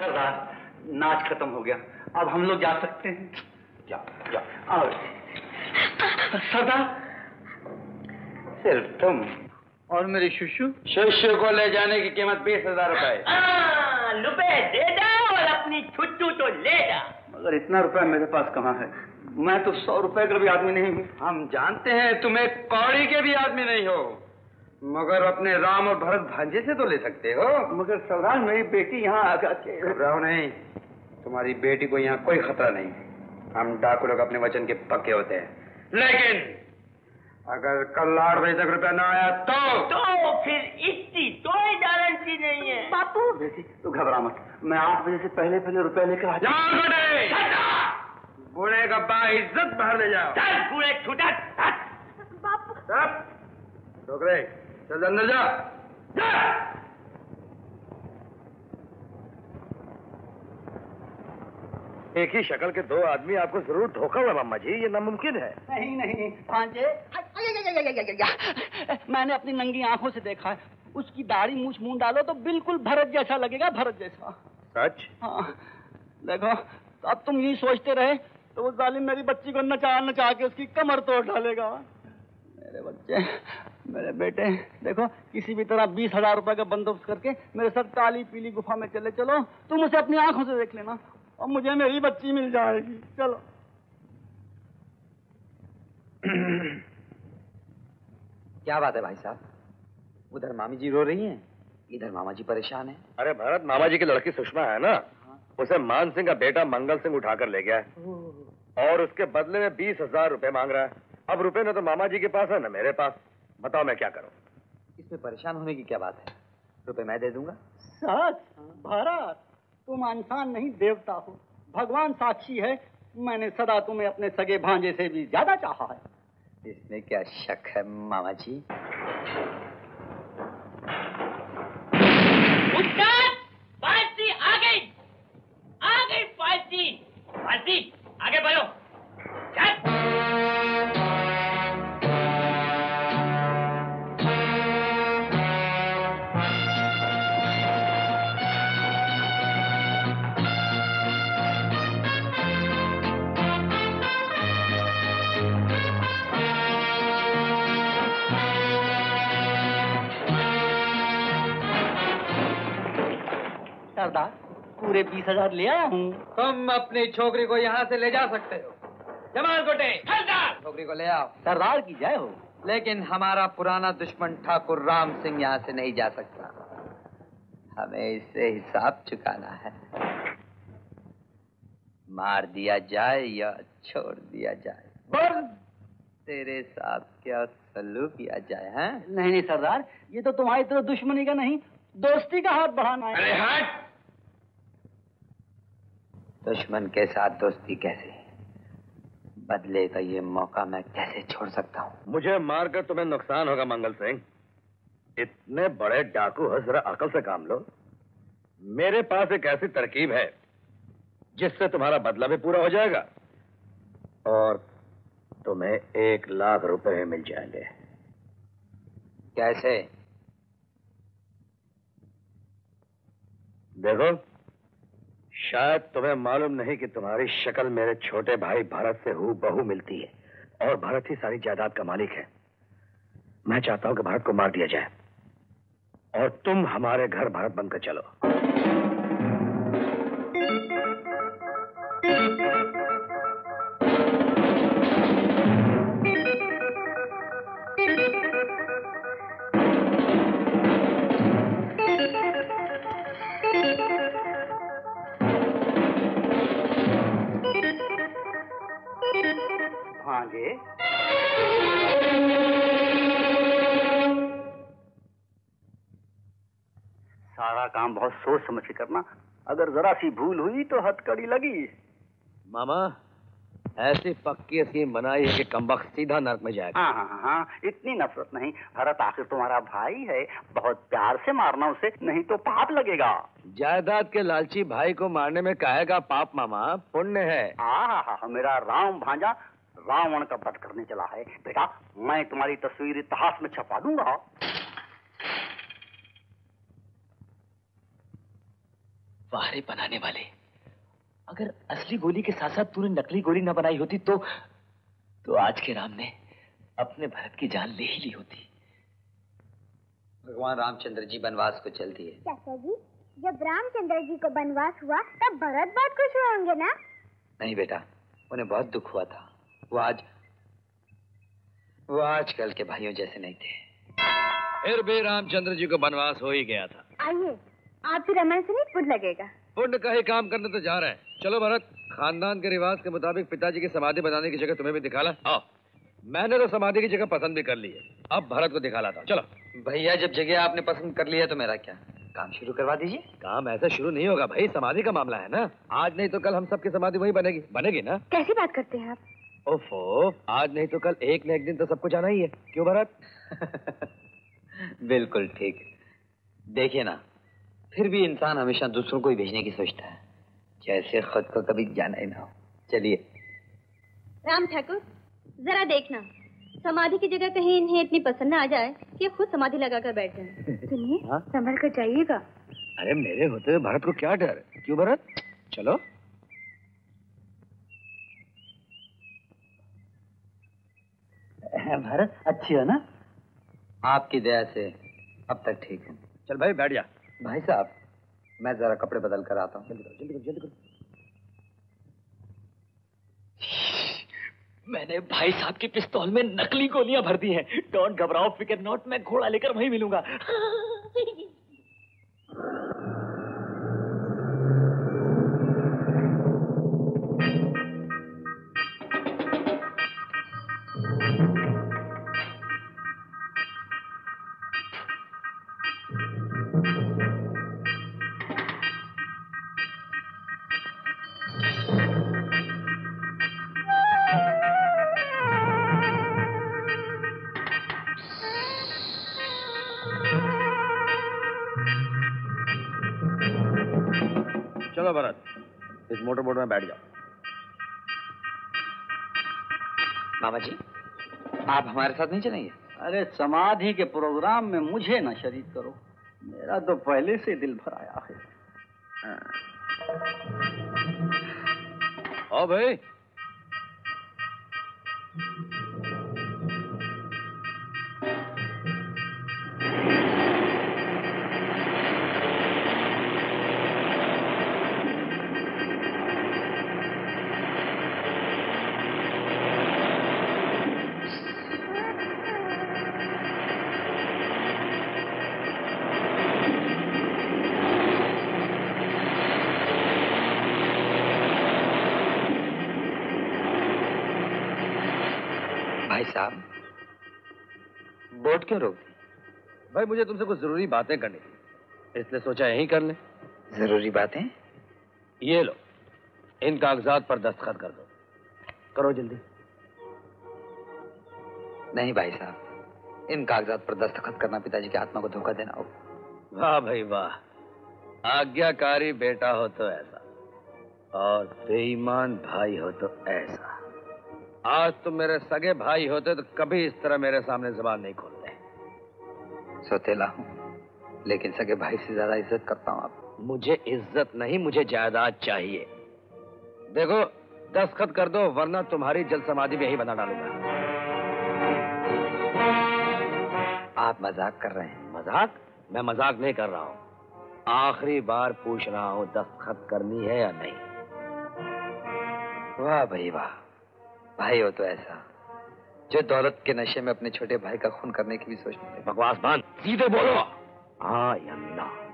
सरदार नाच खत्म हो गया। अब हम लोग जा सकते हैं। जा जा। और सरदार सिर्फ़ तुम। और मेरे शिशु? शिष्य को ले जाने की कीमत बीस हज़ार रुपए। हाँ, रुपए दे दो और अपनी छुट्टू तो ले जा। मगर इतना रुपया मेरे पास कहाँ है? मैं तो सौ रुपए का भी आदमी नहीं हूँ। हम जानते हैं तुम एक कौड़ी के भी आदमी नहीं हो। मगर अपने राम और भरत भांजे से तो ले सकते हो। मगर सरदार मेरी बेटी यहाँ आ के घबराओ नहीं। तुम्हारी बेटी को यहाँ कोई खतरा नहीं हम डाकू लोग अपने वचन के पक्के होते हैं। लेकिन अगर कल आठ बजे तक रुपया ना आया तो तो फिर इसकी कोई गारंटी नहीं है। बापू! बेटी तू घबरा मत। मैं आठ बजे से पहले पहले रुपया लेकर आ जाऊँ। बूढ़े का बा इज़्ज़त बाहर ले जाओ। चल पूरे छुटा सब छोकरे चल अंदर जा। जा एक ही शक्ल के दो आदमी आपको ज़रूर धोखा हुआ मामा जी ये नामुमकिन है। नहीं नहीं भांजे। मैंने अपनी नंगी आँखों से देखा है। उसकी दाढ़ी मूछ मुँह डालो तो बिल्कुल भरत जैसा लगेगा भरत जैसा। सच? हाँ। देखो अब तुम यही सोचते रहे तो वो जालिम मेरी बच्ची को नचा नचा के उसकी कमर तोड़ डालेगा। मेरे बच्चे मेरे बेटे देखो किसी भी तरह बीस हज़ार रुपए का बंदोबस्त करके मेरे साथ काली पीली गुफा में चले चलो। तुम उसे अपनी आँखों से देख लेना और मुझे मेरी बच्ची मिल जाएगी। चलो। क्या बात है भाई साहब? उधर मामी जी रो रही हैं? इधर मामा जी परेशान हैं। अरे भरत मामा जी की लड़की सुषमा है ना? उसे मान सिंह का बेटा मंगल सिंह उठाकर ले गया है। और उसके बदले में बीस हज़ार रुपए मांग रहा है। अब रुपए न तो मामा जी के पास है न मेरे पास। बताओ मैं क्या करूँ? इसमें परेशान होने की क्या बात है? रुपए मैं दे दूँगा। सच? भारत तुम इंसान नहीं देवता हो। भगवान साक्षी है मैंने सदा तुम्हें अपने सगे भांजे से भी ज़्यादा चाहा है। इसमें क्या शक है मामा जी सरदार पूरे बीस हज़ार ले आया हूँ। तुम अपनी छोकरी को यहाँ से ले जा सकते हो। जमाल गोटे सरदार! छोकरी को ले आओ। सरदार की जय हो। लेकिन हमारा पुराना दुश्मन ठाकुर राम सिंह यहाँ से नहीं जा सकता। हमें इससे हिसाब चुकाना है। मार दिया जाए या छोड़ दिया जाए। बोल तेरे साथ क्या सलू किया जाए हैं? नहीं नहीं सरदार ये तो तुम्हारी तरफ़ दुश्मनी का नहीं दोस्ती का हाथ बढ़ाना है। अरे है दुश्मन के साथ दोस्ती कैसे? बदले का ये मौका मैं कैसे छोड़ सकता हूँ? मुझे मारकर तुम्हें नुकसान होगा मंगल सिंह। इतने बड़े डाकू हो जरा अकल से काम लो। मेरे पास एक ऐसी तरकीब है जिससे तुम्हारा बदला भी पूरा हो जाएगा। और तुम्हें एक लाख रुपए भी मिल जाएँगे। कैसे? देखो शायद तुम्हें मालूम नहीं कि तुम्हारी शक्ल मेरे छोटे भाई भरत से हु बहु मिलती है और भरत ही सारी जायदाद का मालिक है। मैं चाहता हूँ कि भरत को मार दिया जाए और तुम हमारे घर भारत बनकर चलो। काम बहुत सोच समझ के करना। अगर जरा सी भूल हुई तो हथकड़ी लगी। मामा ऐसी पक्की स्कीम बनाई है कि कमबख्त सीधा नरक में जाएगा। हाँ हाँ हाँ इतनी नफरत नहीं। भरत आखिर तुम्हारा भाई है। बहुत प्यार से मारना उसे नहीं तो पाप लगेगा। जायदाद के लालची भाई को मारने में काहेगा पाप मामा पुण्य है। हाँ हाँ हाँ मेरा राम भांजा रावण का वध करने चला है। बेटा मैं तुम्हारी तस्वीर इतिहास में छपा दूँगा। वारे बनाने वाले। अगर असली गोली के साथ साथ तूने नकली गोली न बनाई होती तो तो आज के राम ने अपने भरत की जान ले ही ली होती। भगवान रामचंद्र जी वनवास को चल दिए चाचा जी? जब रामचंद्र जी को वनवास हुआ तब भरत बहुत खुश हुए होंगे ना? नहीं बेटा उन्हें बहुत दुख हुआ था। वो आज वो आजकल के भाइयों जैसे नहीं थे। फिर भी रामचंद्र जी को बनवास हो ही गया था। आइए आपसे रमन से नहीं पुण्य लगेगा। पुण्य का ही काम करने तो जा रहे हैं। चलो भरत खानदान के रिवाज के मुताबिक पिताजी की समाधि बनाने की जगह तुम्हें भी दिखा ला। आओ। मैंने तो समाधि की जगह पसंद भी कर ली है। अब भरत को दिखा लाता चलो। भैया जब जगह आपने पसंद कर लिया तो मेरा क्या? काम शुरू करवा दीजिए। काम ऐसा शुरू नहीं होगा भाई समाधि का मामला है ना? आज नहीं तो कल हम सबकी समाधि वही बनेगी। बनेगी ना? कैसी बात करते हैं आप? ओफो आज नहीं तो कल एक न एक दिन तो सबको जाना ही है। क्यों भरत? बिल्कुल ठीक। देखिए ना फिर भी इंसान हमेशा दूसरों को ही भेजने की सोचता है। जैसे खुद को कभी जाना ही ना हो। चलिए। राम ठाकुर जरा देखना। समाधि की जगह कहीं इन्हें इतनी पसंद न आ जाए कि ये खुद समाधि लगाकर बैठ जाए। सुनिए हाँ? संभल कर जाइएगा। अरे मेरे होते हुए भरत को क्या डर? क्यों भरत? चलो। भारत अच्छी हो ना? आपकी दया से अब तक ठीक हूँ। चल भाई बैठ जा। भाई साहब मैं जरा कपड़े बदल कर आता हूँ। जल्दी करो जल्दी करो जल्दी करो। मैंने भाई साहब की पिस्तौल में नकली गोलियाँ भर दी हैं। डोंट घबराओ फिकर नॉट मैं घोड़ा लेकर वहीं मिलूँगा। चलो भरत इस मोटर बोट में बैठ जाओ। बाबा जी आप हमारे साथ नहीं चलेंगे? अरे समाधि के प्रोग्राम में मुझे ना शरीक करो। मेरा तो पहले से दिल भर आया है। ओ भाई भाई साहब। बोट क्यों रोक दी? भाई मुझे तुमसे कुछ ज़रूरी बातें करनी थी। इसलिए सोचा यहीं कर ले। ज़रूरी बातें? ये लो। इन कागजात पर दस्तखत कर दो। करो जल्दी। नहीं भाई साहब इन कागजात पर दस्तखत करना पिताजी की आत्मा को धोखा देना हो वाह भाई वाह। आज्ञाकारी बेटा हो तो ऐसा और बेईमान भाई हो तो ऐसा। आज तुम मेरे सगे भाई होते तो कभी इस तरह मेरे सामने जबान नहीं खोलते। सोतेला हूँ लेकिन सगे भाई से ज़्यादा इज़्ज़त करता हूँ आप। मुझे इज़्ज़त नहीं मुझे जायदाद चाहिए। देखो दस्तखत कर दो वरना तुम्हारी जल समाधि में यही बना डालूँगा। आप मज़ाक कर रहे हैं। मज़ाक? मैं मज़ाक नहीं कर रहा हूँ। आखिरी बार पूछ रहा हूँ दस्तखत करनी है या नहीं? वाह भाई वाह। भाई हो तो ऐसा। जो दौलत के नशे में अपने छोटे भाई का खून करने की भी सोच नहीं बकवास बंद। सीधे बोलो। हाँ या ना